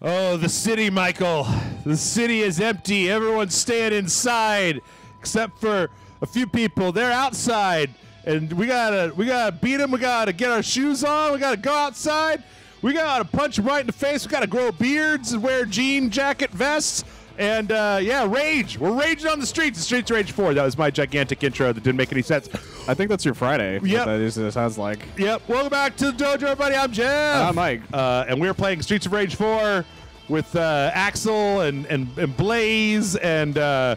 Oh, the city, Michael. The city is empty. Everyone's staying inside, except for a few people. They're outside, and we gotta we gotta beat them. We gotta get our shoes on. We gotta go outside. We gotta punch them right in the face. We gotta grow beards and wear jean jacket vests. And uh, yeah, rage. We're raging on the streets. The streets of rage four. That was my gigantic intro that didn't make any sense. I think that's your Friday. Yeah. That is, it sounds like. Yep. Welcome back to the dojo, everybody. I'm Jeff. I'm Mike. Uh, and we're playing Streets of Rage 4 with uh, Axel and, and, and Blaze and uh,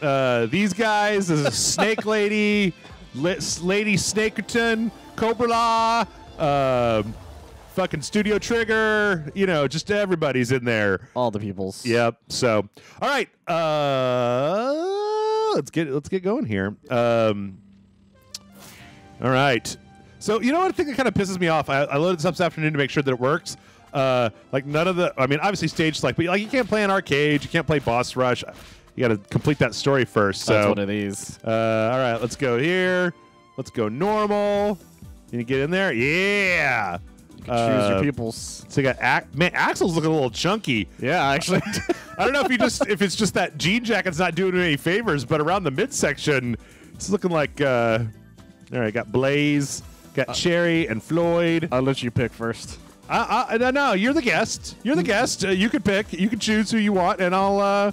uh, these guys. There's a Snake Lady, Lady Snakerton, Cobra Law, um, fucking Studio Trigger. You know, just everybody's in there. All the peoples. Yep. So, all right. Uh, let's get let's get going here. Um, all right. So you know what? I think that kind of pisses me off. I, I loaded this up this afternoon to make sure that it works. Uh, like none of the. I mean, obviously stage select, but like you can't play an arcade. You can't play boss rush. You got to complete that story first. That's so, one of these. uh, all right, let's go here. Let's go normal. Can you get in there? Yeah. You choose Uh, your peoples. So you got Ac- man. Axel's looking a little chunky. Yeah, actually. I don't know if you just if it's just that jean jacket's not doing any favors, but around the midsection, it's looking like. Uh, all right, got Blaze, got Cherry and Floyd. I'll let you pick first. I, I, no, no, you're the guest. You're the guest. Uh, you can pick. You can choose who you want, and I'll uh,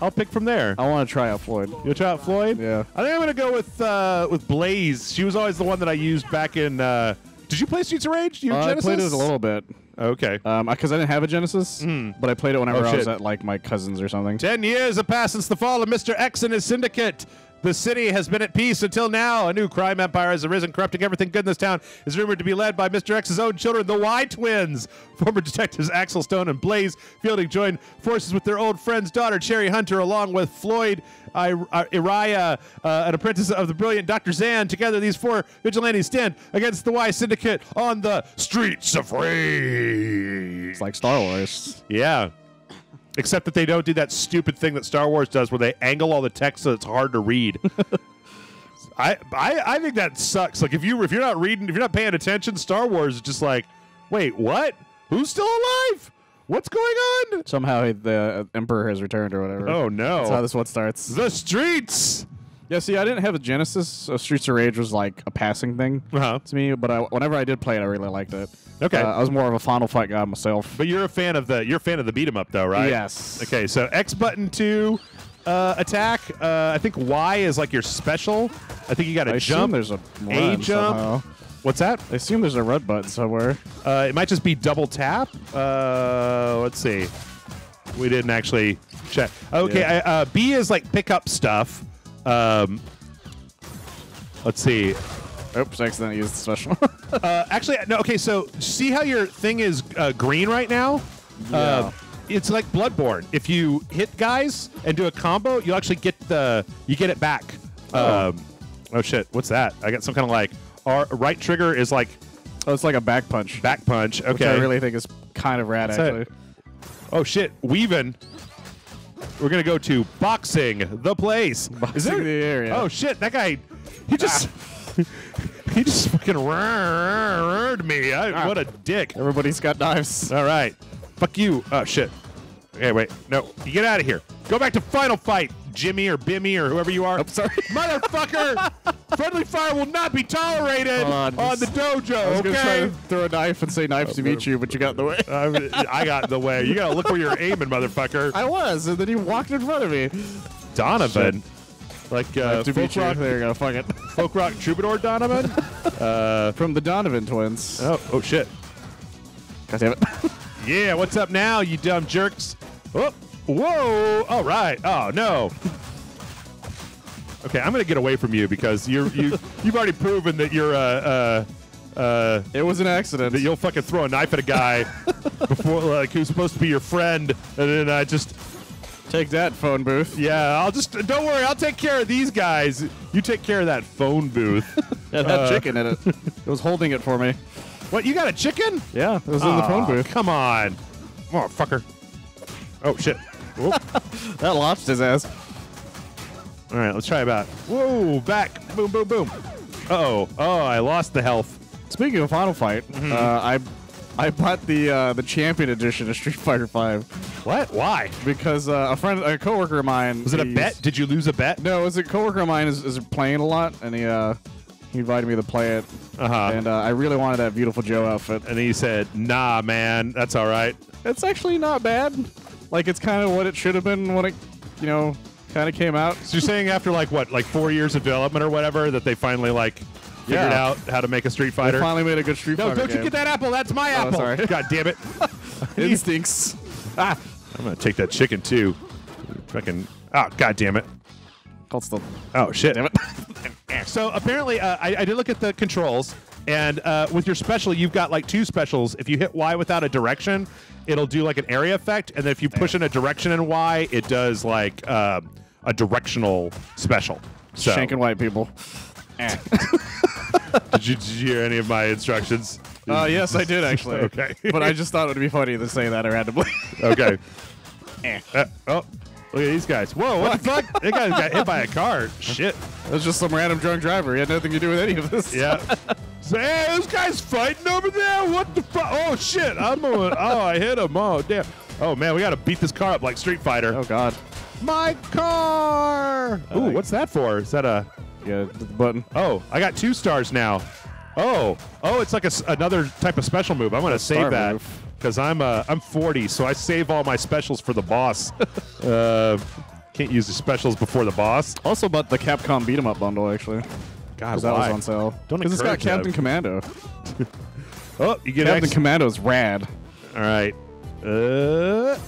I'll pick from there. I want to try out Floyd. You'll try out Floyd. Yeah. I think I'm gonna go with uh, with Blaze. She was always the one that I used back in. Uh, did you play Streets of Rage? Your Uh, I Genesis? played it a little bit. Okay. Um, because I didn't have a Genesis, but I played it whenever Oh, I was at like my cousins or something. Ten years have passed since the fall of Mr. X and his syndicate. The city has been at peace until now. A new crime empire has arisen, corrupting everything good in this town. Is rumored to be led by Mr. X's own children, the Y twins. Former detectives Axel Stone and Blaze Fielding join forces with their old friend's daughter, Cherry Hunter, along with Floyd I- uh, Iraia, uh, an apprentice of the brilliant Dr. Zan. Together, these four vigilantes stand against the Y syndicate on the streets of rage. It's like Star Wars. Yeah. Except that they don't do that stupid thing that Star Wars does where they angle all the text so it's hard to read. I, I I think that sucks. Like if you if you're not reading if you're not paying attention, Star Wars is just like, wait, what? Who's still alive? What's going on? Somehow the Emperor has returned or whatever. Oh no! That's how this one starts. The streets. Yeah, see, I didn't have a Genesis, so Streets of Rage was like a passing thing Uh-huh. to me. But I, whenever I did play it, I really liked it. Okay. Uh, I was more of a Final Fight guy myself. But you're a fan of the you're a fan of the beat 'em up though, right? Yes. Okay, so X button to uh, attack. Uh, I think Y is like your special. I think you got to jump. there's a A jump. somehow. What's that? I assume there's a red button somewhere. Uh, it might just be double tap. Uh, let's see. We didn't actually check. Okay, Yeah. I, uh, B is like pick up stuff. Um, let's see. Oops, accidentally used the special. Uh, actually, no. Okay, so see how your thing is uh, green right now? Uh, it's like Bloodborne. If you hit guys and do a combo, you actually get the you get it back. Oh. Um, oh shit! What's that? I got some kind of like our right trigger is like oh, it's like a back punch. back punch. Okay. Which I really think is kind of rad, What's that? actually. Oh shit, weaving. We're gonna go to boxing the place. Boxing the area. Oh shit, that guy. He just. he just fucking rrrred me. I, Ah. What a dick. Everybody's got knives. All right, fuck you. Oh shit. Okay, wait. No, you get out of here. Go back to final fight, Jimmy or Bimmy or whoever you are. I'm sorry. Motherfucker! Friendly fire will not be tolerated on, on the dojo. I was gonna try okay. to throw a knife and say knives to meet you, but you got in the way. I, I got in the way. You gotta look where you're aiming, motherfucker. I was, and then you walked in front of me. Donovan. Like uh, to folk meet you. rock, There you go. Fuck it. folk rock troubadour Donovan. uh, From the Donovan twins. oh, oh shit. God damn it. Yeah, what's up now, you dumb jerks? Oh, whoa! All right. Oh no. Okay, I'm gonna get away from you because you're you you've already proven that you're uh uh uh it was an accident. that you'll fucking throw a knife at a guy before like who's supposed to be your friend, and then I just Take that, phone booth. yeah, I'll just don't worry, I'll take care of these guys. You take care of that phone booth. It had Uh, chicken in it. It was holding it for me. what? You got a chicken? Yeah, it was in the phone Aw, booth. Come on, motherfucker. Oh shit. That launched his ass. All right, let's try about. Whoa, back. Boom, boom, boom. Uh oh. Oh, I lost the health. Speaking of Final Fight, Mm-hmm. uh, I I bought the uh, the champion edition of Street Fighter Five What? Why? because uh, a friend, a coworker of mine. Was it a bet? Did you lose a bet? No, it was a coworker of mine is, is playing a lot, and he uh, he invited me to play it, Uh-huh. and uh, I really wanted that beautiful Joe outfit. And he said, "Nah, man, that's all right." It's actually not bad. Like it's kind of what it should have been when it, you know, kind of came out. So you're saying after like what, like four years of development or whatever, that they finally like figured Yeah. out how to make a Street Fighter? finally made a good Street no, Fighter don't you game. get that apple? That's my Oh, apple. sorry. God damn it! Instincts. ah, I'm gonna take that chicken too. Fucking. Oh, god damn it! Called still. Oh shit! Damn it. So apparently, uh, I, I did look at the controls, and uh, with your special, you've got like two specials. If you hit Y without a direction, it'll do like an area effect, and then if you push in a direction in Y, it does like uh, a directional special. So, Shanking white people. Eh. did, you, did you hear any of my instructions? Uh, yes, I did actually. Okay. but I just thought it would be funny to say that randomly. Okay. Eh. Uh, oh, look at these guys. Whoa, what the fuck? That guy got hit by a car. Shit. It was just some random drunk driver. He had nothing to do with any of this. Yeah. So, hey, this guy's fighting over there. What the fuck? Oh shit! I'm going. Oh, I hit him. Oh damn. Oh man, we got to beat this car up like Street Fighter. Oh God. My car. Ooh, Uh, what's that for? Is that a? Yeah, the button. Oh, I got two stars now. Oh, oh, it's like a another type of special move. I'm gonna save that because I'm uh, I'm 40, so I save all my specials for the boss. uh, can't use the specials before the boss. Also bought the Capcom beat 'em up bundle actually. God, Because that was on sale. Don't Because it's got encourage that. Captain Commando. Oh, you get Captain X. Commando's rad. All right. Uh.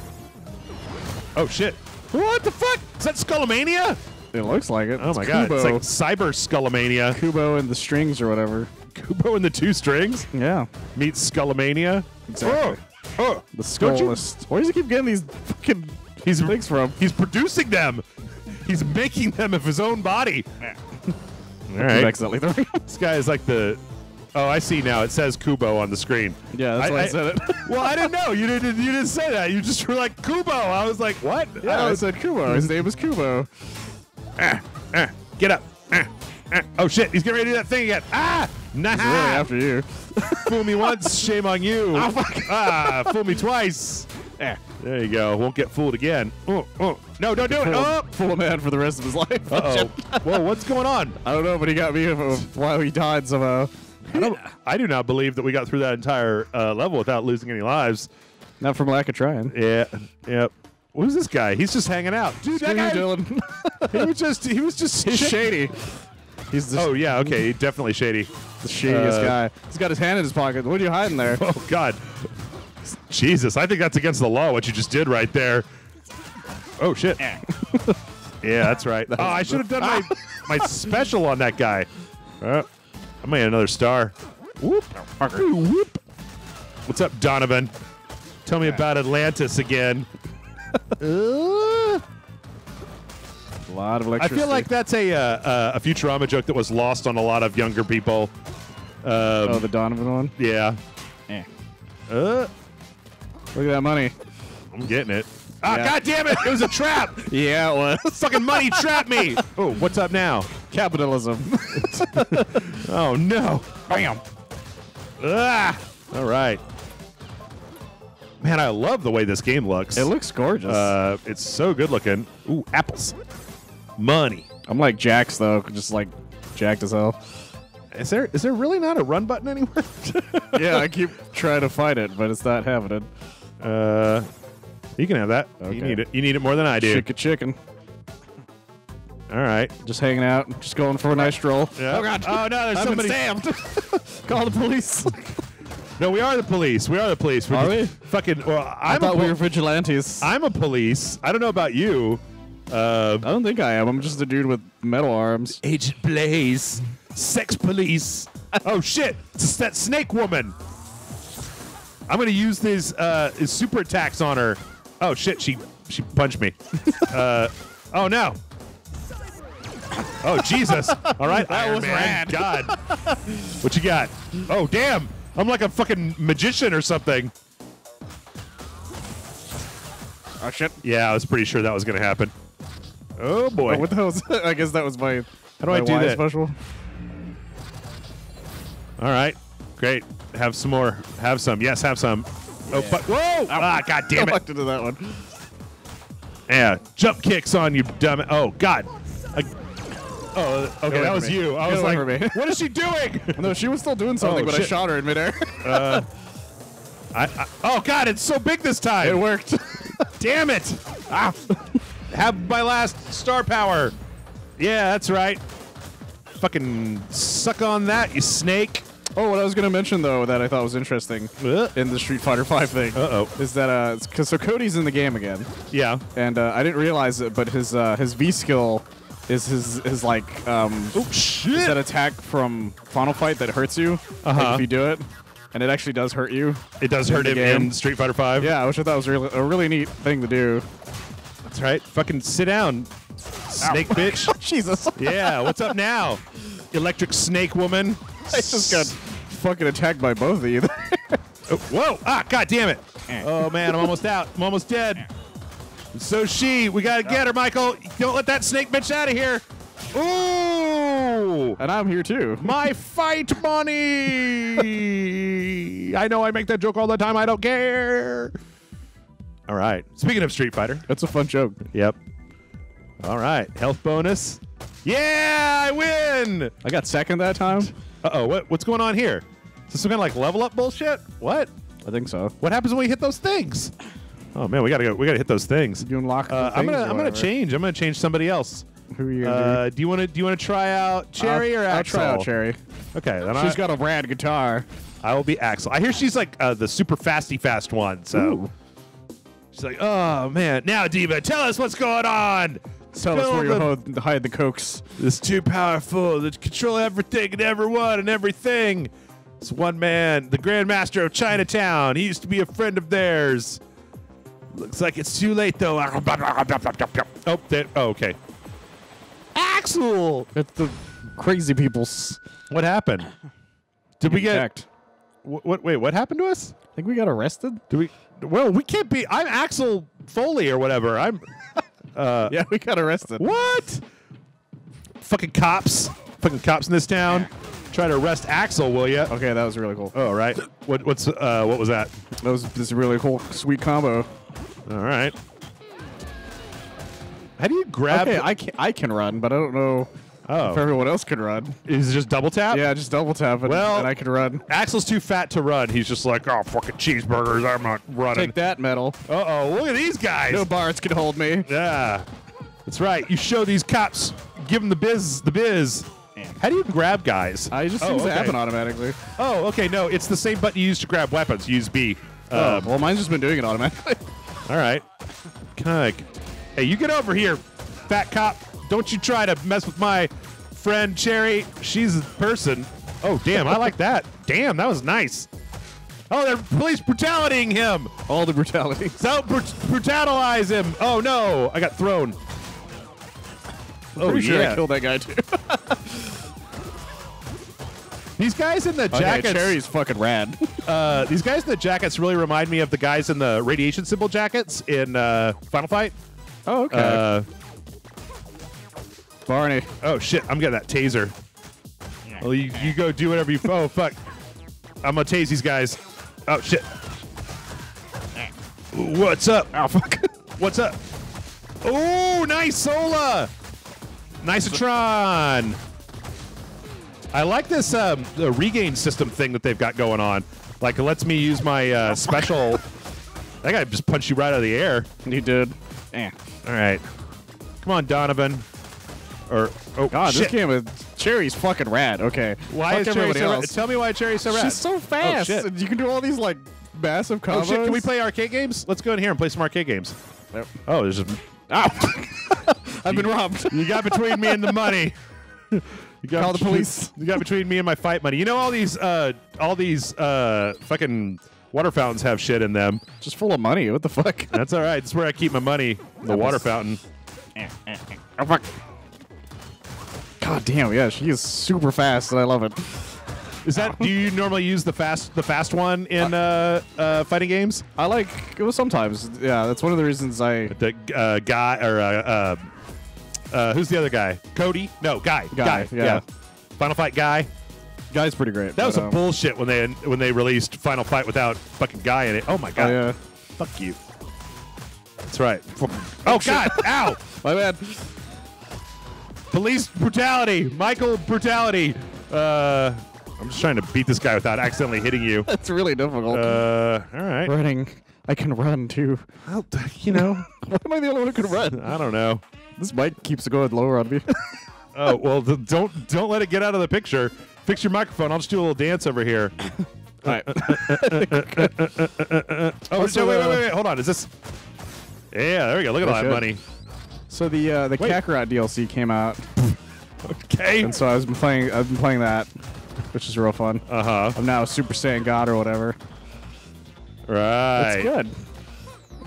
Oh shit! What the fuck? Is that Skullomania? It looks like it. Oh It's my god! Kubo. It's like Cyber Skullomania. Kubo and the strings or whatever. Kubo and the two strings Yeah. meets Skullomania. Exactly. Oh, oh. The skullist. Where does he keep getting these fucking He's things from? He's producing them. He's making them of his own body. All right. accidentally throwing. This guy is like the. Oh, I see now. It says Kubo on the screen. Yeah, that's why I, said it. well, I didn't know. You didn't. You didn't say that. You just were like Kubo. I was like, what? yeah, Oh, I said Kubo. His name is Kubo. ah, ah, get up. Ah, ah. Oh shit! He's getting ready to do that thing again. Ah, nah. He's really after you. fool me once, shame on you. Oh, fuck. Ah, fool me twice. Eh. There you go. Won't get fooled again. Oh, oh. No, don't do it. Oh. full of man for the rest of his life. Uh oh. Whoa, what's going on? I don't know, but he got me while he died somehow. I, don't, I do not believe that we got through that entire uh, level without losing any lives. Not from lack of trying. Yeah. Yep. Who's this guy? He's just hanging out. Dude, Screw that you, guy, Dylan. he was just he was just He's shady. He's the, Oh yeah, okay, definitely shady. the shadiest uh, guy. He's got his hand in his pocket. What are you hiding there? Oh god. Jesus, I think that's against the law what you just did right there. Oh shit. yeah, that's right. oh, I should have done my my special on that guy. Uh, I might get another star. Whoop. Ooh, whoop. What's up, Donovan? Tell me about Atlantis again. Uh, A lot of electricity. I feel like that's a uh, uh, a Futurama joke that was lost on a lot of younger people. Um, Oh, the Donovan one? yeah. Eh. Uh, Look at that money. I'm getting it. Ah, Yeah. god damn it! It was a trap. Yeah, it was. Fucking money trapped me. Oh, what's up now? Capitalism. Oh no. Bam. Ah. All right. Man, I love the way this game looks. it looks gorgeous. Uh, it's so good looking. Ooh, apples. Money. I'm like Jax, though. Just like jacked as hell. Is there is there really not a run button anywhere? yeah, I keep trying to find it, but it's not happening. Uh, you can have that. You need it. You need it more than I do. Chicken chicken. All right. Just hanging out, just going for a nice stroll. Yeah. Oh god. Oh no, there's I've somebody. been stabbed. Call the police. No, we are the police. We are the police. We're Are we? Fucking. Well, I I'm thought a we po- were vigilantes. I I'm a police. I don't know about you. Uh, don't think I am. I'm just a dude with metal arms. Agent Blaze, sex police. oh shit! It's that snake woman. I'm gonna use these uh, his super attacks on her. Oh shit! She she punched me. uh, oh no. Oh Jesus! All right, That Iron was Man. rad. God, what you got? Oh damn! I'm like a fucking magician or something. Oh shit. Yeah, I was pretty sure that was gonna happen. Oh boy! Oh, what the hell is I guess that was my How do I my do that? special. All right. Great. Have some more. Have some. Yes, have some. Oh, but whoa! Ah, god damn I it! walked into that one. Yeah, jump kicks on you, dumb. Oh god. I- oh, okay, away that was me. you. I Get was like, me. what is she doing? No, she was still doing something, Oh, but I shot her in midair. I, I, oh god, it's so big this time. it worked. Damn it! Ah, have my last star power. Yeah, that's right. Fucking suck on that, you snake. Oh, what I was gonna mention though that I thought was interesting Uh in the Street Fighter Five thing oh. is that uh, because so Cody's in the game again, Yeah. and uh, I didn't realize it, but his uh, his V skill is his his like um Oh is that attack from Final Fight that hurts you Uh-huh. if you do it, and it actually does hurt you. it does hurt him game. in Street Fighter Five. Yeah, which I thought was really, a really neat thing to do. that's right. Fucking sit down, snake bitch. Jesus, yeah. What's up now, electric snake woman? I just got fucking attacked by both of you. Oh, whoa! Ah, god damn it! Oh man, I'm almost out. I'm almost dead. So she, we gotta get her, Michael. Don't let that snake bitch out of here. Ooh! and I'm here too. My fight money! I know I make that joke all the time. I don't care. All right. Speaking of Street Fighter. That's a fun joke. Yep. All right. Health bonus. Yeah, I win. I got second that time. Uh oh. What, what's going on here? Is this some kind of like level up bullshit? What? I think so. What happens when we hit those things? Oh man, we gotta go. We gotta hit those things. You unlock. the Uh, I'm gonna I'm gonna change. I'm gonna change somebody else. Who are you Uh, do you want to do you want to try out? Cherry I'll, or I'll try out Cherry. Okay, then She's I, got a rad guitar. I will be Axel. I hear she's like uh, the super fasty fast one. So Ooh. she's like, oh man, now Diva, tell us what's going on. Tell us where you the- hide the cokes. It's too powerful to control everything and everyone and everything. It's one man, the Grand Master of Chinatown. He used to be a friend of theirs. Looks like it's too late though. Oh, there, oh okay. Axel, It's the crazy people's. what happened? Did we get? attacked. What, what? Wait, what happened to us? I think we got arrested. Do we? Well, we can't be. I'm Axel Foley or whatever. I'm. Yeah, we got arrested. What? Fucking cops. Fucking cops in this town. Try to arrest Axel, will ya? Okay, that was really cool. Oh, right. What? What's? Uh, what was that? That was this really cool, sweet combo. All right. How do you grab? Okay, I can I can run, but I don't know oh, if everyone else could run. is it just double tap? Yeah, just double tap and, Well- and I can run. Axel's too fat to run. He's just like, oh, fucking cheeseburgers. I'm not running. Take that medal. Uh oh, look at these guys. No bars can hold me. Yeah, that's right. You show these cops, give them the biz, the biz. How do you grab guys? I just oh, seems to happen automatically. Oh, okay. No, it's the same button you use to grab weapons. Use B. Oh, Um, well, mine's just been doing it automatically. all right. Kind of. Hey, you get over here, fat cop. Don't you try to mess with my friend Cherry. She's a person. Oh, damn. I like that. Damn, that was nice. Oh, they're police brutalitying him. All the brutality. So brut- brutalize him. Oh no, I got thrown. Oh Pretty sure yeah. I killed that guy too. These guys in the jackets. Okay. Cherry's fucking rad. Uh, these guys in the jackets really remind me of the guys in the radiation symbol jackets in uh, Final Fight. Oh, okay. Uh, Barney. oh shit! I'm getting that taser. Well, you, you go do whatever you. Oh fuck! I'm gonna tase these guys. Oh shit! What's up? Oh, fuck. What's up? Oh, nice Sola. Nice, Nicetron. I like this um, the regain system thing that they've got going on. Like it lets me use my uh, special. that guy just punched you right out of the air. he did. Eh. All right, come on, Donovan. Or oh God, shit. this game is Cherry's fucking rad. Okay. why Fuck is Cherry everybody so rad? Tell me why Cherry's so rad. She's so fast. shit. you can do all these like massive combos. Oh shit! Can we play arcade games? Let's go in here and play some arcade games. Nope. Oh, there's just Ow. I've been robbed. You got between me and the money. You got Call the police. You got between me and my fight money. You know all these uh all these uh fucking water fountains have shit in them. Just full of money. What the fuck? That's all right. That's where I keep my money. The water fountain. Oh fuck. God damn, yeah, she is super fast, and I love it. Is that do you normally use the fast the fast one in uh uh fighting games? I like it was sometimes. Yeah, that's one of the reasons I The uh, guy or uh, uh uh who's the other guy? Cody? No, guy. Guy, yeah. Final fight guy. Guy's pretty great. That was some um, bullshit when they when they released Final Fight without fucking guy in it. Oh my Oh, god. yeah. Fuck you. That's right. Oh god. Ow. My bad. Police brutality. Michael brutality. Uh, I'm just trying to beat this guy without accidentally hitting you. That's really difficult. Uh, all right. Running. I can run too. Well, you know, Why am I the only one who can run? I don't know. This mic keeps going lower on me. Oh well, th- don't don't let it get out of the picture. Fix your microphone. I'll just do a little dance over here. All right. Oh, Also, no, wait, wait, wait, wait. Hold on. Is this? Yeah, there we go. Look at all that shit. money. So the uh, the Wait. Kakarot DLC came out, Okay. and so I was been playing. I've been playing that, which is real fun. Uh huh. I'm now a Super Saiyan God or whatever. Right. It's good.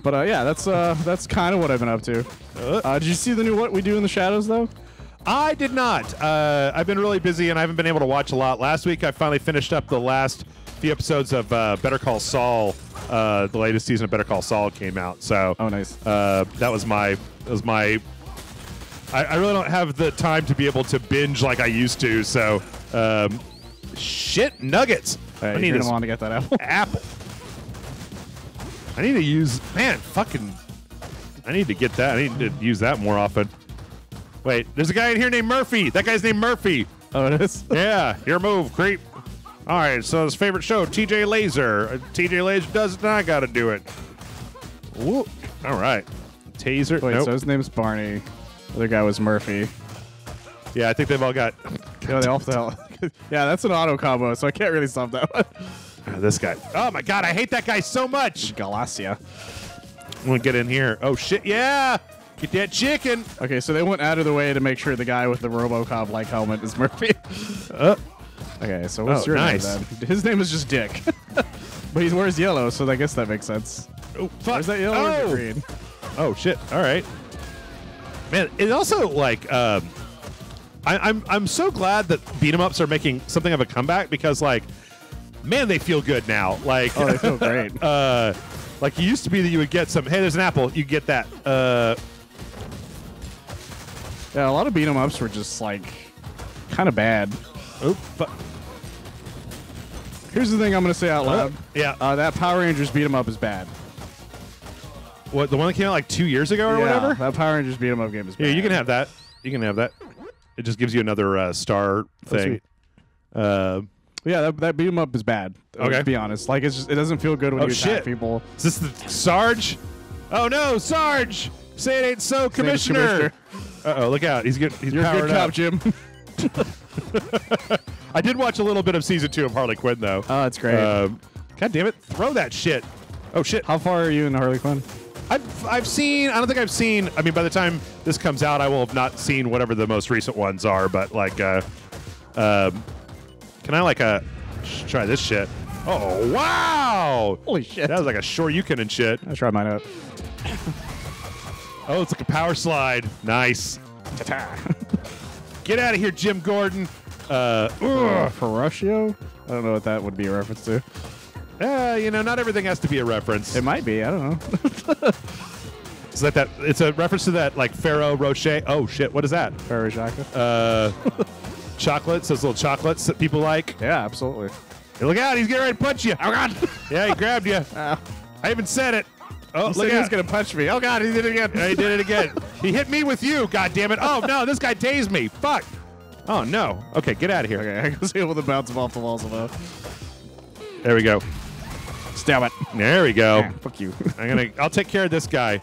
But uh, yeah, that's uh, that's kind of what I've been up to. Uh, Uh, did you see the new What We Do in the Shadows though? I did not. Uh, I've been really busy and I haven't been able to watch a lot. Last week, I finally finished up the last few episodes of uh, Better Call Saul. Uh, the latest season of Better Call Saul came out, so Oh, nice. uh, that was my that was my. I, I really don't have the time to be able to binge like I used to. So, um, shit nuggets. Hey, I need gonna want to get that apple. apple. I need to use man fucking. I need to get that. I need to use that more often. Wait, there's a guy in here named Murphy. That guy's named Murphy. oh, it is. Yeah, your move, creep. All right, so his favorite show, TJ Laser. Uh, TJ Laser does I got to do it. All right. Taser. Wait, nope. so his name's Barney. The other guy was Murphy. yeah, I think they've all got Yeah, they all fell. yeah, that's an auto combo, so I can't really stop that one. Uh, this guy. Oh my god, I hate that guy so much. Galsia. I'm gonna get in here. Oh shit, yeah. Get that chicken. Okay, so they went out of the way to make sure the guy with the RoboCop like helmet is Murphy. Uh, okay, so what's Oh, your nice. name then? His name is just Dick. but he wears yellow, so I guess that makes sense. oh fuck. Is that yellow or is oh. it green? Oh shit! All right, man. It also like um, I, I'm I'm so glad that beat 'em ups are making something of a comeback because like, man, they feel good now. Like, Oh, they feel great. uh, like it used to be that you would get some. Hey, there's an apple. You get that. Uh, Yeah, a lot of beat 'em ups were just like kind of bad. Oh, fu- Here's the thing I'm gonna say out loud. yeah. Uh, that Power Rangers beat 'em up is bad. what the one that came out like two years ago or yeah, whatever? That Power Rangers beat 'em up game is bad. Yeah, you can have that. You can have that. It just gives you another uh, star Oh, thing. sweet. Uh, Yeah, that, that beat 'em up is bad. Okay. To be honest, like it's just it doesn't feel good when Oh, you attack shit. people. is this the Sarge? Oh no, Sarge! Say it ain't so, Commissioner. Commissioner. Uh oh, look out! He's good. He's You're a good cop, up. Jim. I did watch a little bit of season two of Harley Quinn though. oh, it's great. Um, God damn it! Throw that shit. Oh shit! How far are you in the Harley Quinn? I've I've seen. I don't think I've seen. I mean, by the time this comes out, I will have not seen whatever the most recent ones are. But like, uh, um, can I like uh, try this shit? Oh wow! Holy shit! That was like a Shoryuken and shit. I try mine out. Oh, it's like a power slide. Nice. Get out of here, Jim Gordon. Uh, ugh. Ferruccio? I don't know what that would be a reference to. Uh, you know, not everything has to be a reference. It might be. I don't know. It's like that. It's a reference to that, like Ferrero Rocher. Oh shit! What is that? Ferruccio. Uh, chocolates. Those little chocolates that people like. Yeah, absolutely. Hey, look out! He's getting ready to punch you. Oh God! Yeah, he grabbed you. Ow. I even said it. Oh, He look at out! was gonna punch me. Oh God! He did it again. Yeah, he did it again. he hit me with you. God damn it! Oh no! This guy tased me. Fuck. Oh no. Okay, get out of here. Okay, I was able to bounce him off the walls somehow. There we go. Stab it. There we go. Ah, fuck you. I'm gonna. I'll take care of this guy,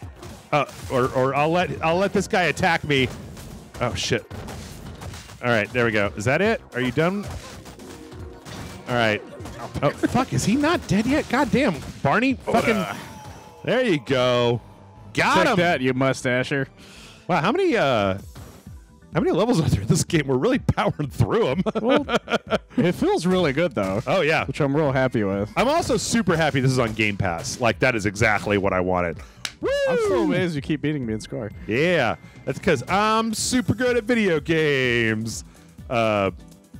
uh, or or I'll let I'll let this guy attack me. Oh shit! All right, there we go. Is that it? Are you done? All right. Oh fuck! Is he not dead yet? God damn, Barney! Fucking. There you go. Got Take him. that, you mustacher. Wow, how many uh, how many levels are there in this game? We're really powering through them. Well, it feels really good though, oh yeah. which I'm real happy with. I'm also super happy this is on Game Pass. Like that is exactly what I wanted. I'm so amazed you keep beating me in score. Yeah, that's because I'm super good at video games. Uh,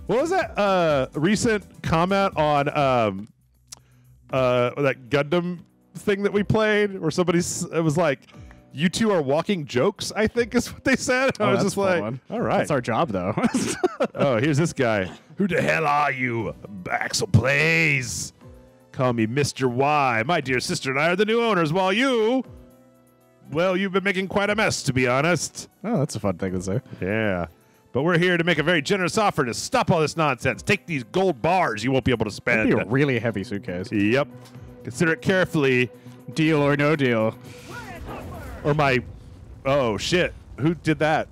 what was that uh, recent comment on um, uh, that Gundam thing that we played, where somebody it was like, you two are walking jokes, I think is what they said. I Oh, was just like, one. all right. That's our job, though. oh, here's this guy. Who the hell are you? Axel Blaze. Call me Mr. Y. My dear sister and I are the new owners, while you, well, you've been making quite a mess, to be honest. oh, that's a fun thing to say. Yeah. But we're here to make a very generous offer to stop all this nonsense. Take these gold bars you won't be able to That'd be spend. a really heavy suitcase. Yep. Consider it carefully, Deal or no deal. or my. Oh, shit. Who did that?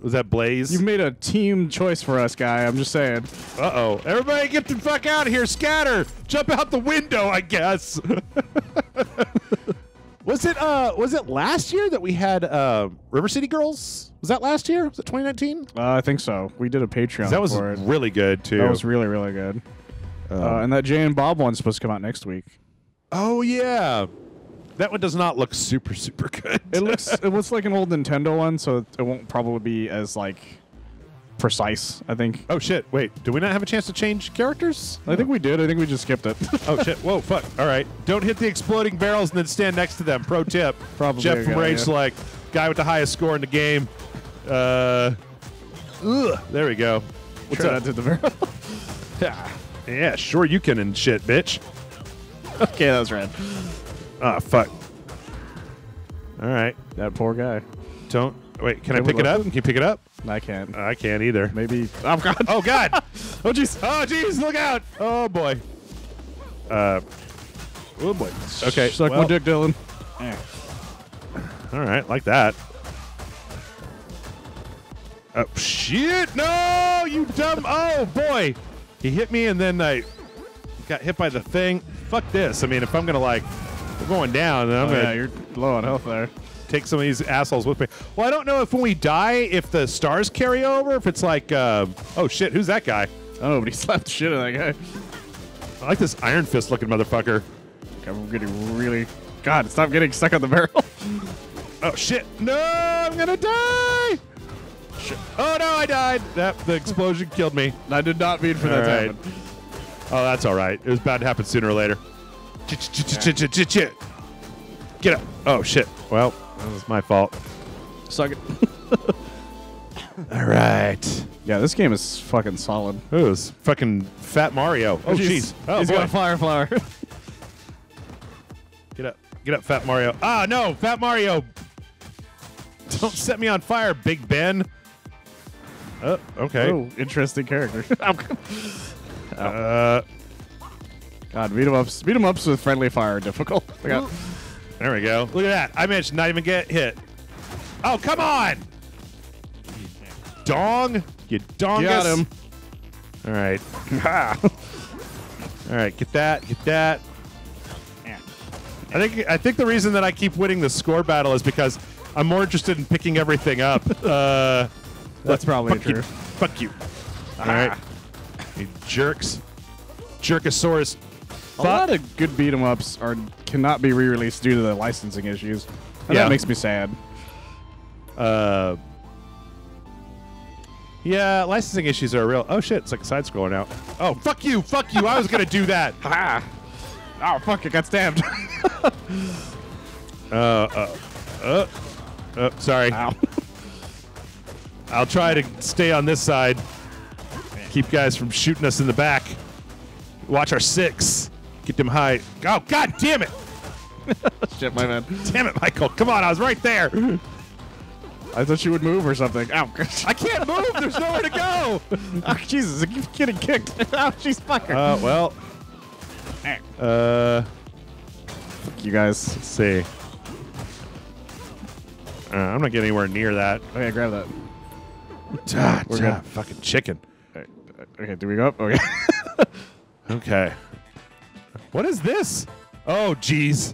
Was that Blaze? You've made a team choice for us, guy. I'm just saying. Uh oh. Everybody get the fuck out of here. Scatter. Jump out the window, I guess. was it uh was it last year that we had uh River City Girls? Was that last year? Was it 2019? Uh, I think so. We did a Patreon That was really good too. That was really, really good. Uh, and that Jay and Bob one's supposed to come out next week. Oh yeah. That one does not look super super good. It looks it looks like an old Nintendo one, so it won't probably be as like precise. I think. Oh shit. Wait, do we not have a chance to change characters? I think we did. I think we just skipped it. Oh shit! Whoa, fuck! All right, don't hit the exploding barrels and then stand next to them. Pro tip: Probably Jeff from Rage idea. Select, guy with the highest score in the game. Uh, ugh, there we go. What's Try up? to the barrel. yeah, Yeah, sure you can and shit, bitch. Okay, that was rad. Ah, fuck. All right, That poor guy. don't wait. Can I we pick it up? Can you pick it up? I can't. I can't either. Maybe. Oh god. Oh God! Oh jeez. oh jeez! Look out! Oh boy. Uh. Oh boy. Okay. Suck well, my dick, Dylan. All right, like that. Oh shit! No, you dumb! Oh boy, he hit me and then I got hit by the thing. Fuck this! I mean, if I'm gonna like, we're going down, then I'm Oh, gonna yeah, you're low on health there. take some of these assholes with me. Well, I don't know if when we die, if the stars carry over, if it's like, uh, oh shit, who's that guy? Oh, but he slapped shit out of that guy. I like this Iron Fist looking motherfucker. I'm getting really. God, stop getting stuck on the barrel. Oh shit! No, I'm gonna die! Shit. Oh no, I died. That the explosion killed me. I did not mean for that All to right. happen. Oh, that's all right. It was bound to happen sooner or later. Get up. Oh, shit. Well, that was my fault. Suck it. All right. yeah, this game is fucking solid. It was fucking Fat Mario. Oh, jeez. Oh, He's boy. got a fire flower. Get up. Get up, Fat Mario. Ah, no. Fat Mario. Don't set me on fire, Big Ben. Oh, okay. oh, interesting character. Uh, God, beat 'em ups. Beat 'em ups with friendly fire difficult. Got, there we go. Look at that. I managed to not even get hit. Oh, come on. Dong. You dongus. got him. All right. All right, get that, get that. I think I think the reason that I keep winning the score battle is because I'm more interested in picking everything up. Uh, That's probably fuck you. true. Fuck you. All right, you jerks, jerkosaurus. A lot of good beat 'em ups are cannot be re-released due to the licensing issues. And Yeah. that makes me sad. Uh, yeah, licensing issues are real. Oh shit, it's like a side scroller now. Oh fuck you, fuck you. I was gonna do that. Ha! Oh fuck! It got stabbed. Uh, uh, uh, uh, sorry. Ow. I'll try to stay on this side. Keep guys from shooting us in the back. Watch our six. Get them high. Oh, god damn it. Shit, my man. Damn it, Michael. Come on, I was right there. I thought you would move or something. Ow! I can't move. There's nowhere to go. oh Jesus! I keep getting kicked. oh, she's fucker. Uh, well. Uh, you guys. let's see. Uh, I'm not getting anywhere near that. Okay, grab that. Ah, We're good. Fucking chicken. Okay, do we go up? Okay. Okay. What is this? Oh, jeez.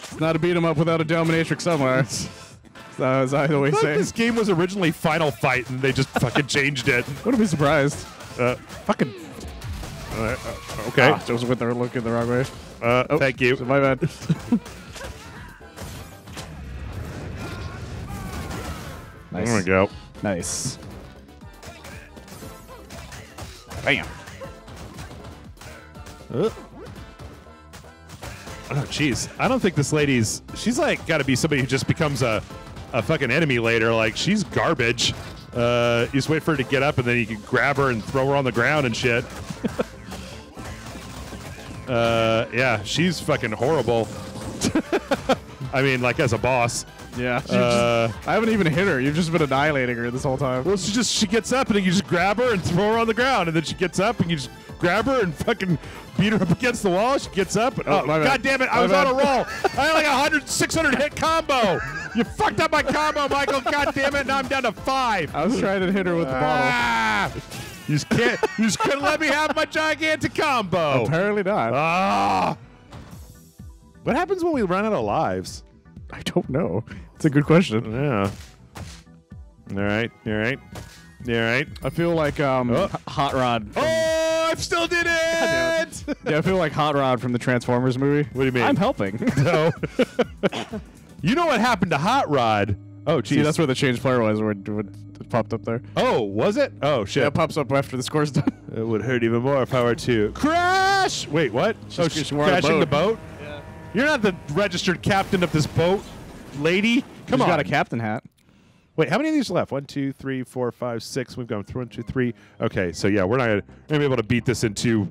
it's not a beat 'em up without a dominatrix somewhere. So, as I always I feel say. this game was originally Final Fight, and they just fucking changed it. Wouldn't be surprised. Uh, fucking. Uh, uh, okay. Ah, Joseph went there looking the wrong way. Uh, Oh, thank you. My bad. nice. There we go. Nice. Bam. Uh, Oh, jeez. I don't think this lady's. She's like got to be somebody who just becomes a, a fucking enemy later. Like she's garbage. Uh, you just wait for her to get up, and then you can grab her and throw her on the ground and shit. uh, yeah, she's fucking horrible. I mean, like as a boss. Yeah. Uh, just- I haven't even hit her. You've just been annihilating her this whole time. Well, she just she gets up and then you just grab her and throw her on the ground, and then she gets up and you just grab her and fucking beat her up against the wall. She gets up. And, Oh, oh, my bad. god damn it! I My was on a roll. I had like a 100, 600 hit combo. You fucked up my combo, Michael. God damn it! Now I'm down to five. I was trying to hit her with the ball. Ah! You just can't. You just couldn't let me have my gigantic combo. Apparently not. Ah! What happens when we run out of lives? I don't know. It's a good question. Yeah. All right. All right. All right. I feel like um, Oh. Hot Rod. Oh, I still did damn it! Yeah, I feel like Hot Rod from the Transformers movie. What do you mean? I'm helping. No. you know what happened to Hot Rod? Oh, geez. See, that's where the change player was, where it, popped up there. oh, was it? Oh, shit. Yeah, it pops up after the score's done. It would hurt even more if I were to crash. Wait, what? oh, she she's were on a crashing the boat. You're not the registered captain of this boat, lady. Come She's on. got a captain hat. Wait, how many of these are left? One, two, three, four, five, six. We've gone through one, two, three. Okay, so yeah, we're not gonna, we're gonna be able to beat this into.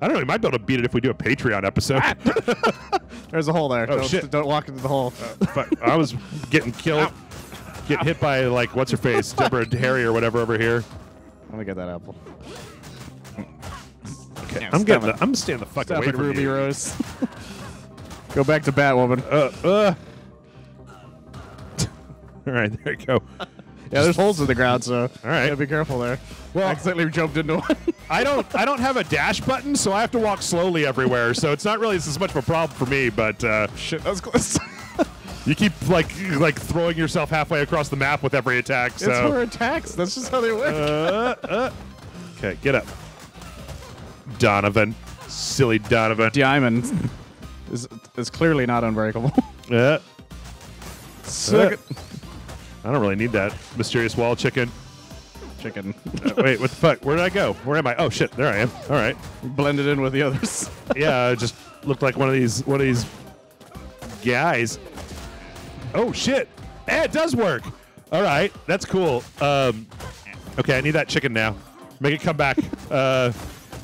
I don't know. We might be able to beat it if we do a Patreon episode. Ah! There's a hole there. Oh, don't, shit. Don't walk into the hole. Uh, fuck, I was getting killed, getting hit by like what's her face, Deborah Harry or whatever over here. Let me get that apple. Okay, I'm getting. The, I'm staying the fuck away from Ruby you. Rose. Go back to Batwoman. Uh, uh. All right, there you go. Yeah, there's holes in the ground, so all right. gotta be careful there. Well- I accidentally jumped into one. I don't. I don't have a dash button, so I have to walk slowly everywhere. So it's not really as much of a problem for me. But uh, Shit, that was close. you keep like like throwing yourself halfway across the map with every attack. So. it's for attacks. That's just how they work. Uh, uh. Okay, get up. Donovan. Silly Donovan. Diamond is is clearly not unbreakable. yeah. It. I don't really need that mysterious wall chicken. Chicken. Uh, wait, what the fuck? Where did I go? Where am I? Oh shit, there I am. All right. Blended in with the others. Yeah, it just looked like one of these one of these guys. Oh shit. Eh, it does work. All right, that's cool. Um, okay, I need that chicken now. Make it come back. Uh,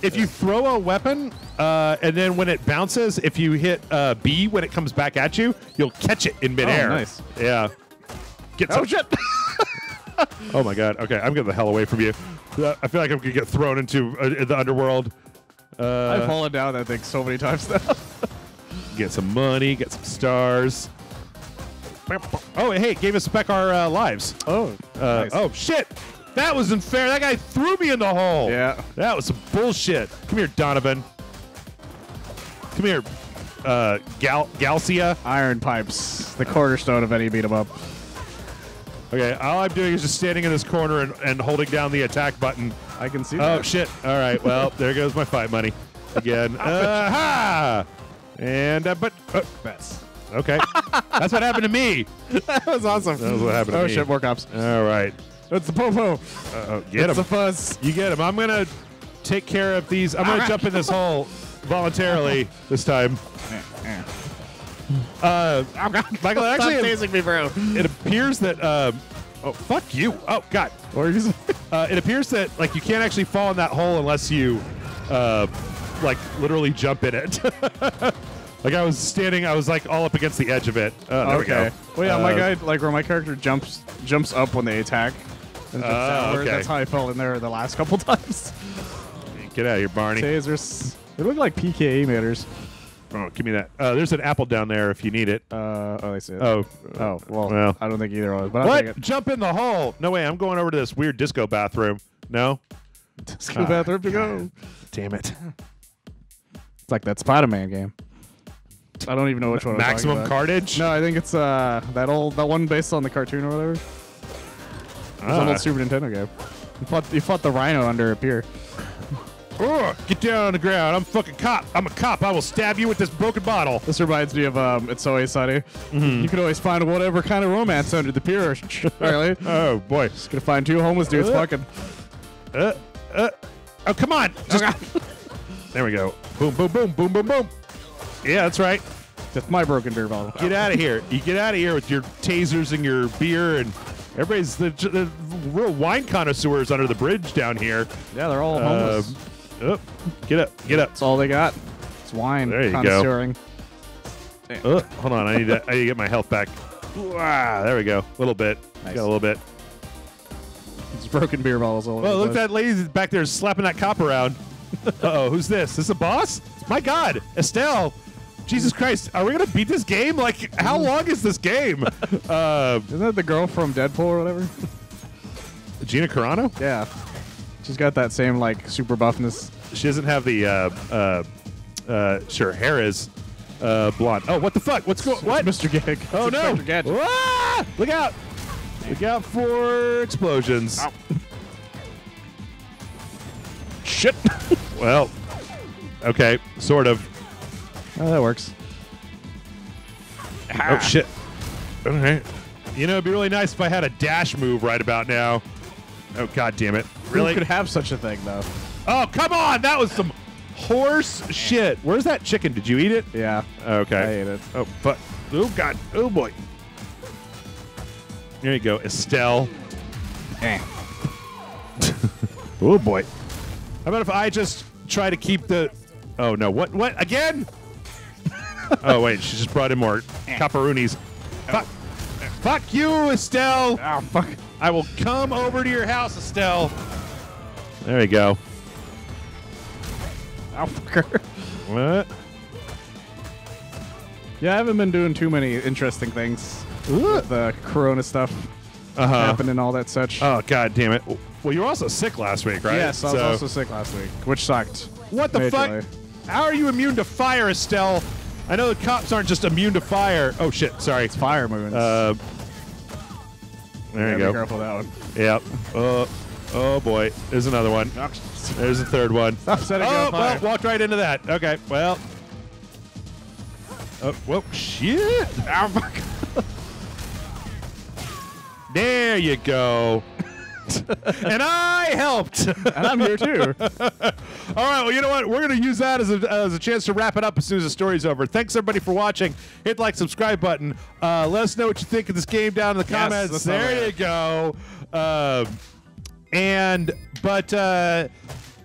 if you throw a weapon uh, and then when it bounces, if you hit uh, B when it comes back at you, you'll catch it in midair. Oh, nice. Yeah. Get oh some. shit! Oh my god. Okay, I'm getting the hell away from you. Uh, I feel like I'm gonna get thrown into uh, the underworld. I've Uh, fallen down that thing so many times now. get some money, get some stars. Oh, hey, it gave us back our uh, lives. oh, Uh, Oh shit, that was unfair. That guy threw me in the hole. Yeah. that was some bullshit. Come here, Donovan. Come here, uh, Gal Galsia. Iron pipes, the cornerstone of any beat 'em up. Okay, all I'm doing is just standing in this corner and, and holding down the attack button. I can see Oh shit! All right, well there goes my fight money again. Aha! And uh, but uh, Best. okay, that's what happened to me. that was awesome. That was what happened to me. oh me. shit, more cops. All right, It's the popo. uh, get it's him. the fuzz. You get him. I'm gonna take care of these. I'm gonna jump in this hole voluntarily this time. Uh, Michael, actually, Stop it, tasing me, bro. it appears that. Um, oh, fuck you! Oh God. Or Uh, it appears that like you can't actually fall in that hole unless you, uh, like literally jump in it. like I was standing, I was like all up against the edge of it. Uh, there we okay. go. Well, yeah, my Uh, guy, like where my character jumps jumps up when they attack. And jumps Ah, okay. That's how I fell in there the last couple times. Get out of here, Barney. Tasers. They look like PKE meters. Oh, give me that. Uh, there's an apple down there if you need it. Uh, oh, I see it. Oh, Oh, well, Well. I don't think either of us, but what? Jump in the hole? No way. I'm going over to this weird disco bathroom. No. School bathroom to go. Damn it. It's like that Spider-Man game. I don't even know which one. I'm talking Maximum about. Carnage. No, I think it's uh that old that one based on the cartoon or whatever. It's an Ah. old Super Nintendo game. You fought, you fought the rhino under a pier. Ugh, get down on the ground. I'm a fucking cop. I'm a cop. I will stab you with this broken bottle. This reminds me of um, It's Always Sunny. Mm-hmm. You can always find whatever kind of romance under the pier. Charlie. Oh boy. Just gonna find two homeless dudes Uh. fucking. Uh, uh. Oh, come on. Just, there we go. Boom, boom, boom, boom, boom, boom. Yeah, that's right. That's my broken beer bottle. Get out of here. You get out of here with your tasers and your beer and everybody's the, the real wine connoisseurs under the bridge down here. Yeah, they're all homeless. Um, oh, get up. Get up. That's all they got. It's wine. There you go. connoisseuring. Oh, hold on. I need to I need to get my health back. Ah, there we go. A little bit. Nice. Got a little bit. It's broken beer bottles all over Well, look at that lady back there slapping that cop around. Uh-oh, who's this? This a boss? My God, Estel. Jesus Christ, are we gonna beat this game? Like, how long is this game? uh, Isn't that the girl from Deadpool or whatever? Gina Carano? yeah. She's got that same like super buffness. She doesn't have the. Uh, uh, uh, sure, hair is uh, blonde. Oh, what the fuck? What's going? What? Mr. Gag. Oh It's no! Inspector Gadget. Ah! Look out! Look out for explosions. Ow. Shit. Well, okay, sort of. Oh, that works. Oh shit. Okay. You know, it'd be really nice if I had a dash move right about now. Oh god damn it! Who Really? could have such a thing though? Oh come on! That was some horse shit. Where's that chicken? Did you eat it? Yeah. Okay. I ate it. Oh fuck! Oh god! Oh boy! There you go, Estel. Eh. Oh boy! How about if I just try to keep the? Oh no! What? What again? oh wait, she just brought in more caparoonies. Fuck! Fuck you, Estel! Oh fuck. I will come over to your house, Estel. There you go. Oh fucker. What? Yeah, I haven't been doing too many interesting things. with The Corona stuff Uh huh. happened and all that such. Oh god damn it! Well, you were also sick last week, right? Yes, I was So- also sick last week, which sucked. What the majorly. fuck? How are you immune to fire, Estel? I know the cops aren't just immune to fire. Oh shit! Sorry. It's fire moons. Uh, there Yeah, you Be go. careful that one. Yep. Oh, oh boy. There's another one. There's a third one. Oh, on well, walked right into that. Okay, well. Oh, whoa, shit. Ow, fuck. There you go. and I helped. and I'm here too. All right, well, you know what? We're going to use that as a, as a chance to wrap it up as soon as the story's over. Thanks, everybody, for watching. Hit like, subscribe button. Uh, let us know what you think of this game down in the Yes, comments. there you go. Um, and, but uh,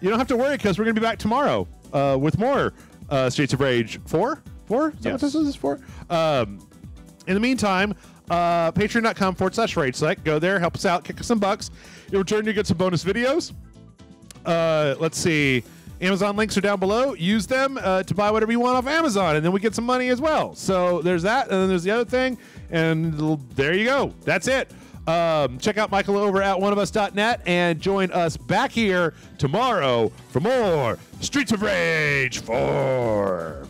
you don't have to worry because we're going to be back tomorrow uh, with more uh, Streets of Rage 4? 4? Is that what this is for? Um, in the meantime, uh, patreon.com forward slash rage select. Go there, help us out, kick us some bucks. In return, you get some bonus videos. Uh, let's see. Amazon links are down below. Use them uh, to buy whatever you want off Amazon, and then we get some money as well. So there's that, and then there's the other thing, and there you go. That's it. Um, check out Michael over at oneofus.net and join us back here tomorrow for more Streets of Rage 4.